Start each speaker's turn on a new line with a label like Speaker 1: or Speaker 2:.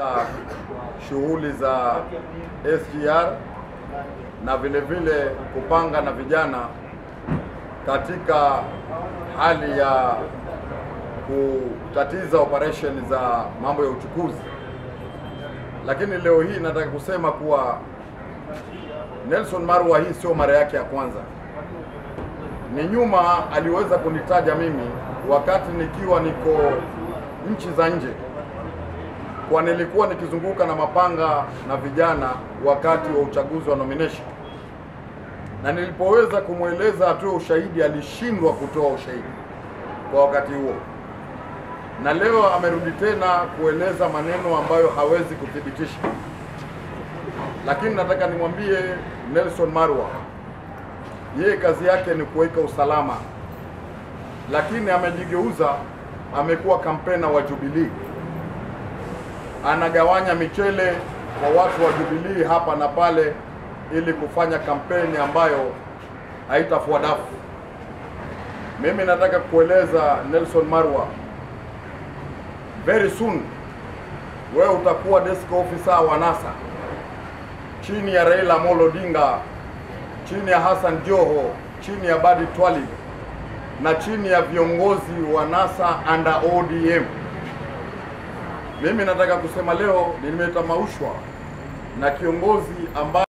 Speaker 1: katika shughuli za SGR na vile vile kupanga na vijana katika hali ya kutatiza operation za mambo ya uchukuzi. Lakini leo hii nataka kusema kuwa Nelson Marwa hii sio mara yake ya kwanza. Ni nyuma aliweza kunitaja mimi wakati nikiwa niko nchi za nje, kwa nilikuwa nikizunguka na mapanga na vijana wakati wa uchaguzi wa nomination, na nilipoweza kumweleza atoe ushahidi alishindwa kutoa ushahidi kwa wakati huo, na leo amerudi tena kueleza maneno ambayo hawezi kuthibitisha. Lakini nataka nimwambie Nelson Marwa, yeye kazi yake ni kuweka usalama, lakini amejigeuza, amekuwa kampena wa Jubilee, anagawanya michele kwa watu wa Jubilee hapa na pale, ili kufanya kampeni ambayo haitafua dafu. Mimi nataka kueleza Nelson Marwa, very soon wewe utakuwa desk officer wa NASA chini ya Raila Amolo Odinga, chini ya Hassan Joho, chini ya Badi Twalib na chini ya viongozi wa NASA under ODM. Mimi nataka kusema leo nimetamaushwa na kiongozi ambaye